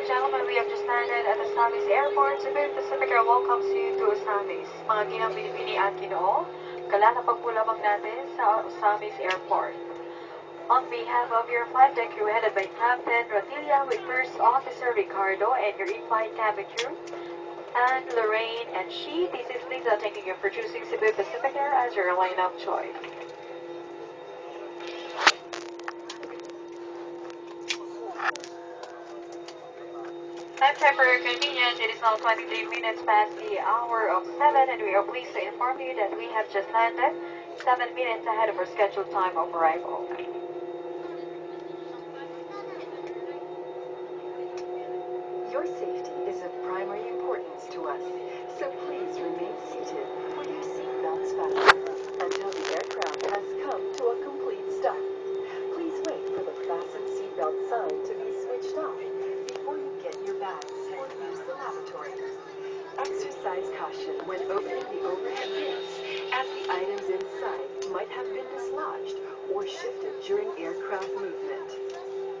gentlemen, we have just landed at Osamis Airport. Cebu Pacific Air welcomes you to Osamis. Mga ginang binibini at ginoo, kalatapag po lamang natin sa Osamis Airport. On behalf of your flight deck crew headed by Captain Ratilia with First Officer Ricardo and your in-flight cabin crew, and Lorraine and she, this is Lisa thanking you for choosing Cebu Pacific Air as your of choice. Time check for your convenience. It is now 23 minutes past the hour of 7 and we are pleased to inform you that we have just landed 7 minutes ahead of our scheduled time of arrival. Your safety is of primary importance to us, so please remain seated with your seatbelts fastened when opening the overhead bins, as the items inside might have been dislodged or shifted during aircraft movement.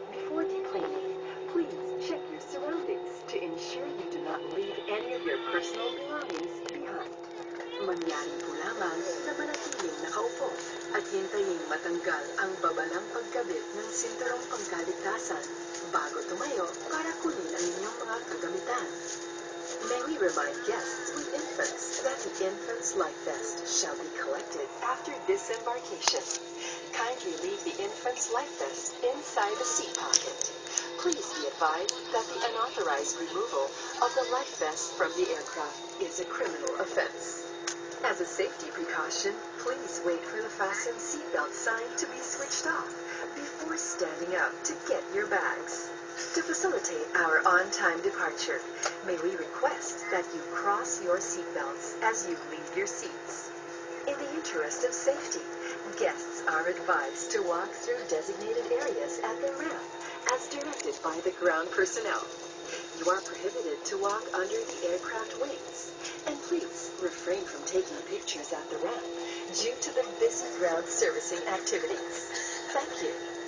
Before deplaning, please check your surroundings to ensure you do not leave any of your personal belongings behind. Mangyari po lamang na manatiling nakaupo at hintayin matanggal ang babalang pagkabit ng sinturong pangkaligtasan bago tumayo para kunin ang inyong mga kagamitan. May we remind guests with infants that the infant's life vest shall be collected After disembarkation, kindly leave the infant's life vest inside the seat pocket. Please be advised that the unauthorized removal of the life vest from the aircraft is a criminal offense. As a safety precaution, please wait for the fasten seatbelt sign to be switched off before standing up to get your bags. To facilitate our on-time departure, may we request that you cross your seatbelts as you leave your seats. In the interest of safety, guests are advised to walk through designated areas at the ramp as directed by the ground personnel. You are prohibited to walk under the aircraft wings, and please refrain from taking pictures at the ramp due to the busy ground servicing activities. Thank you.